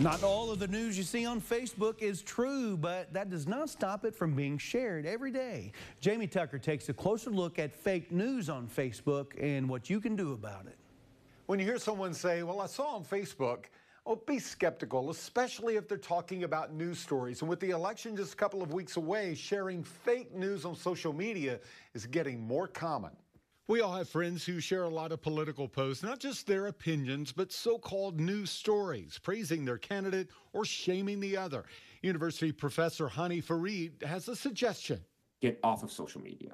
Not all of the news you see on Facebook is true, but that does not stop it from being shared every day. Jamie Tucker takes a closer look at fake news on Facebook and what you can do about it. When you hear someone say, Well, I saw on Facebook, well, be skeptical, especially if they're talking about news stories. And with the election just a couple of weeks away, sharing fake news on social media is getting more common. We all have friends who share a lot of political posts, not just their opinions, but so called news stories, praising their candidate or shaming the other. University professor Hani Farid has a suggestion. Get off of social media.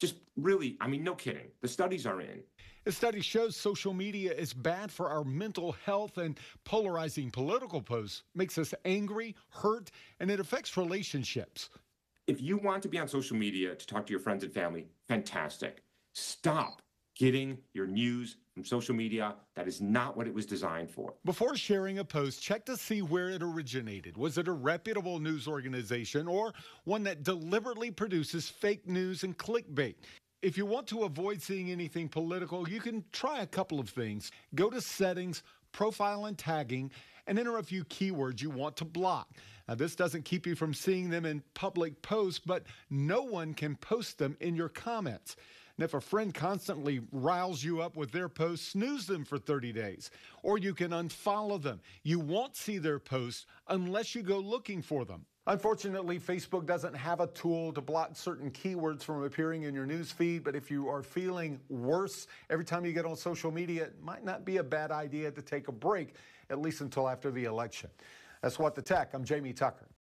Just really, I mean, no kidding. The studies are in. A study shows social media is bad for our mental health, and polarizing political posts makes us angry, hurt, and it affects relationships. If you want to be on social media to talk to your friends and family, fantastic. Stop getting your news from social media. That is not what it was designed for. Before sharing a post, check to see where it originated. Was it a reputable news organization or one that deliberately produces fake news and clickbait? If you want to avoid seeing anything political, you can try a couple of things. Go to settings, profile and tagging, and enter a few keywords you want to block. Now, this doesn't keep you from seeing them in public posts, but no one can post them in your comments. And if a friend constantly riles you up with their posts, snooze them for 30 days. Or you can unfollow them. You won't see their posts unless you go looking for them. Unfortunately, Facebook doesn't have a tool to block certain keywords from appearing in your news feed, but if you are feeling worse every time you get on social media, it might not be a bad idea to take a break, at least until after the election. That's What the Tech. I'm Jamie Tucker.